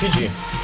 GG.